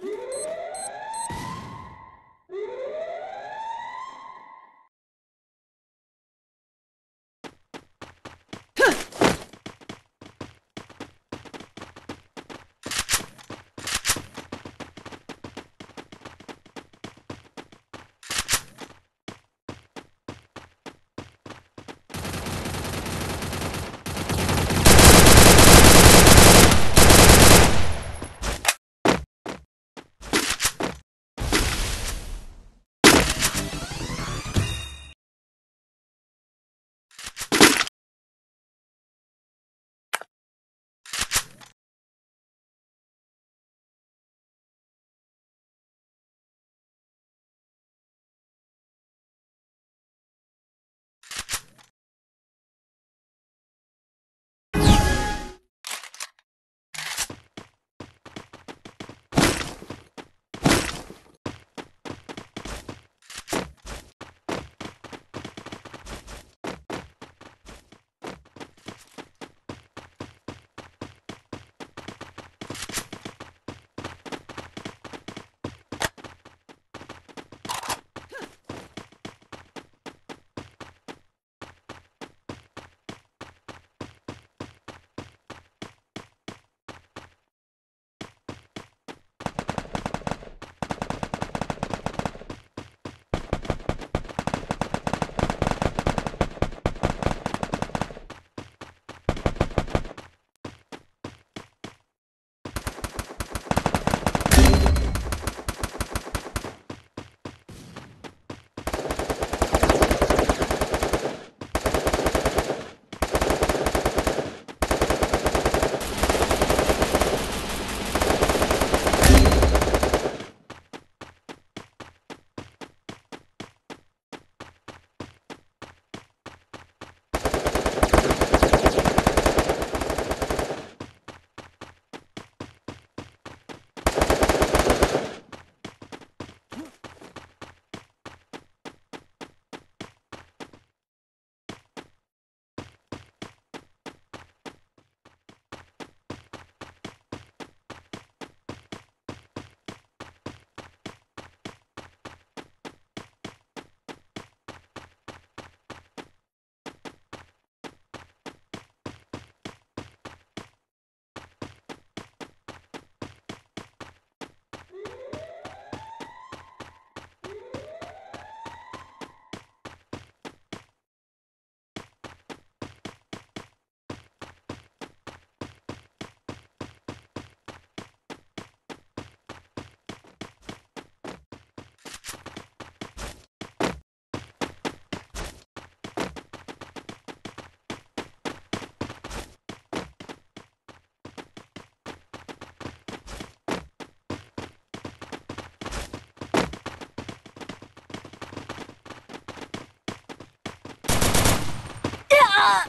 Yeah! あ